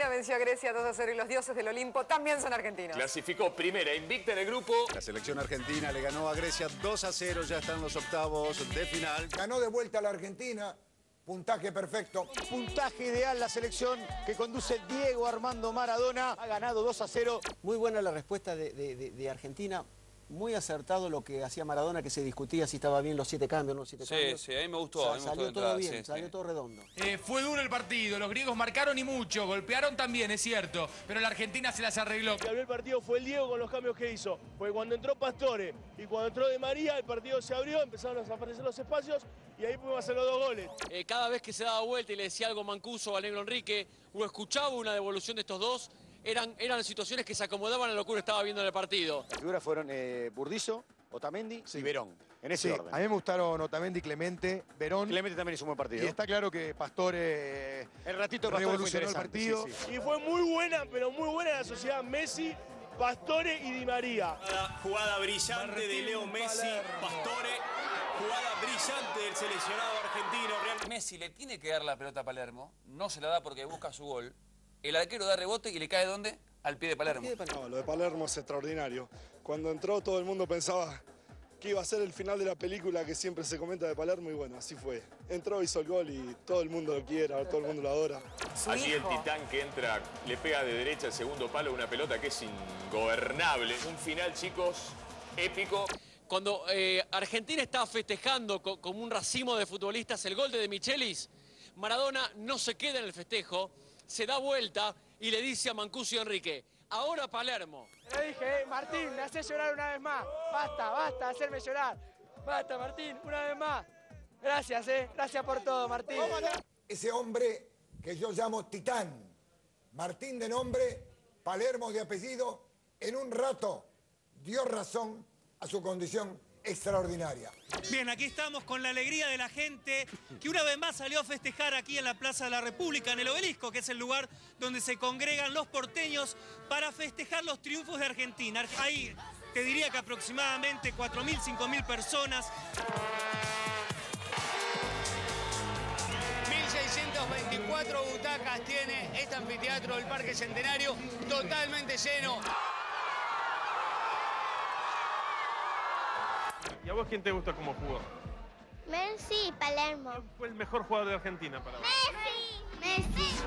Argentina venció a Grecia 2 a 0 y los dioses del Olimpo también son argentinos. Clasificó primera, invicta en el grupo. La selección argentina le ganó a Grecia 2 a 0, ya están los octavos de final. Ganó de vuelta a la Argentina, puntaje perfecto. Puntaje ideal la selección que conduce Diego Armando Maradona. Ha ganado 2 a 0. Muy buena la respuesta de, de- de- de Argentina. Muy acertado lo que hacía Maradona, que se discutía si estaba bien los siete cambios, no los siete Sí, cambios. sí, a mí me gustó, Sa- a mí me gustó salió todo entrada, bien, sí, salió sí. todo redondo. Eh, fue duro el partido, los griegos marcaron y mucho, golpearon también, es cierto, pero la Argentina se las arregló. que abrió el partido fue el Diego con los cambios que hizo. Porque cuando entró Pastore y cuando entró De María, el partido se abrió, empezaron a aparecer los espacios y ahí pudimos hacer los dos goles. Eh, cada vez que se daba vuelta y le decía algo Mancuso o a Negro Enrique, o escuchaba una devolución de estos dos, eran, eran situaciones que se acomodaban a lo que uno estaba viendo en el partido. Las figuras fueron eh, Burdizo, Otamendi y Verón. En ese Sí, orden. a mí me gustaron Otamendi, Clemente, Verón. Clemente también hizo un buen partido. Y está claro que Pastore El ratito de Pastore fue revolucionó el partido. sí, sí. Y fue muy buena, pero muy buena la sociedad Messi, Pastore y Di María. Jugada brillante de Leo Messi, Pastore. Jugada brillante del seleccionado argentino. Real- Messi le tiene que dar la pelota a Palermo, no se la da porque busca su gol. El arquero da rebote y le cae ¿dónde? Al pie de Palermo. No, lo de Palermo es extraordinario. Cuando entró todo el mundo pensaba que iba a ser el final de la película que siempre se comenta de Palermo y bueno, así fue. Entró, hizo el gol y todo el mundo lo quiere, todo el mundo lo adora. Allí el titán que entra, le pega de derecha al segundo palo una pelota que es ingobernable. Un final, chicos, épico. Cuando eh, Argentina estaba festejando co- como un racimo de futbolistas el gol de De Michelis, Maradona no se queda en el festejo, se da vuelta y le dice a Mancuso Enrique, ahora Palermo. Le dije, Martín, me haces llorar una vez más. Basta, basta, hacerme llorar. Basta, Martín, una vez más. Gracias, eh. Gracias por todo, Martín. Ese hombre que yo llamo Titán, Martín de nombre, Palermo de apellido, en un rato dio razón a su condición extraordinaria. Bien, aquí estamos con la alegría de la gente que una vez más salió a festejar aquí en la Plaza de la República, en el Obelisco, que es el lugar donde se congregan los porteños para festejar los triunfos de Argentina. Hay, te diría que aproximadamente 4.000, 5.000 personas. 1624 butacas tiene este anfiteatro del Parque Centenario, totalmente lleno. A vos quién te gusta como jugador? Messi Palermo. Fue el mejor jugador de Argentina para vos? ¡Messi! ¡Messi!